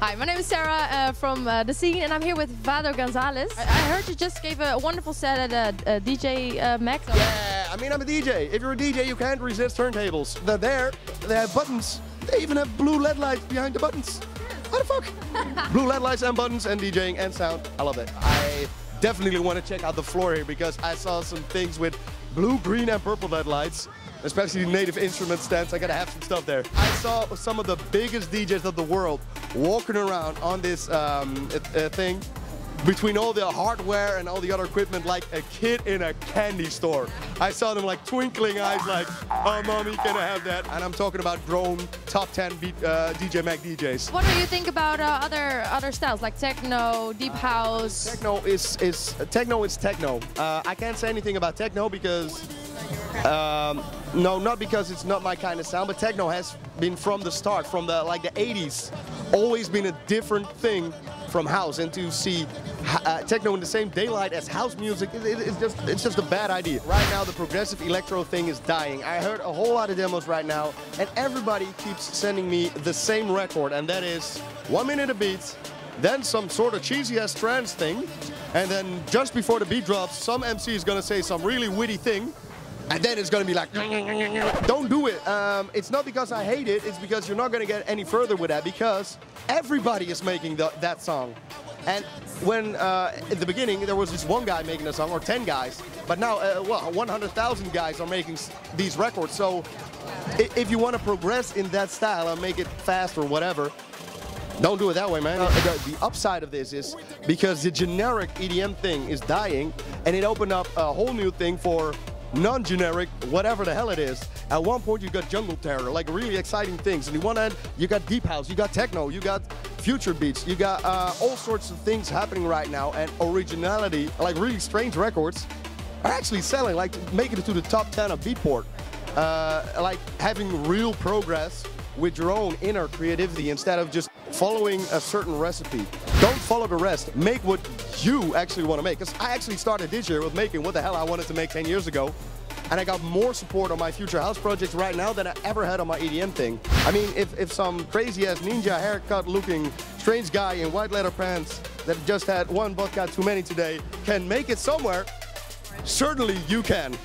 my name is Sarah uh, from uh, The Scene, and I'm here with Vato Gonzalez. I, I heard you just gave a wonderful set at uh, uh, DJ uh, Mag. Yeah, I mean, I'm a DJ. If you're a DJ, you can't resist turntables. They're there, they have buttons. They even have blue LED lights behind the buttons. What the fuck? blue LED lights and buttons and DJing and sound. I love it. I definitely want to check out the floor here because I saw some things with blue, green, and purple LED lights especially native instrument stands. I gotta have some stuff there. I saw some of the biggest DJs of the world walking around on this um, uh, thing between all the hardware and all the other equipment like a kid in a candy store. I saw them like twinkling eyes like, oh mommy, can I have that? And I'm talking about grown top 10 beat, uh, DJ Mag DJs. What do you think about uh, other other styles like techno, deep house? Techno is, is techno is techno. Uh, I can't say anything about techno because um, no, not because it's not my kind of sound, but techno has been from the start, from the like the 80s, always been a different thing from house. And to see uh, techno in the same daylight as house music, it, it, it's just it's just a bad idea. Right now, the progressive electro thing is dying. I heard a whole lot of demos right now, and everybody keeps sending me the same record, and that is one minute of beats, then some sort of cheesy ass trance thing, and then just before the beat drops, some MC is gonna say some really witty thing, and then it's going to be like, don't do it. Um, it's not because I hate it, it's because you're not going to get any further with that because everybody is making the, that song. And when, uh, at the beginning, there was just one guy making a song, or 10 guys, but now, uh, well, 100,000 guys are making these records. So if you want to progress in that style and make it fast or whatever, don't do it that way, man. Uh, the, the, upside of this is because the generic EDM thing is dying, and it opened up a whole new thing for non-generic, whatever the hell it is. At one point, you got jungle terror, like really exciting things. And the one end, you got deep house, you got techno, you got future beats, you got uh, all sorts of things happening right now. And originality, like really strange records, are actually selling, like making it to the top 10 of Beatport. Uh, like having real progress with your own inner creativity instead of just following a certain recipe. Don't follow the rest. Make what you actually want to make. Because I actually started this year with making what the hell I wanted to make 10 years ago. And I got more support on my future house projects right now than I ever had on my EDM thing. I mean, if, if some crazy ass ninja haircut looking strange guy in white leather pants that just had one vodka too many today can make it somewhere, certainly you can.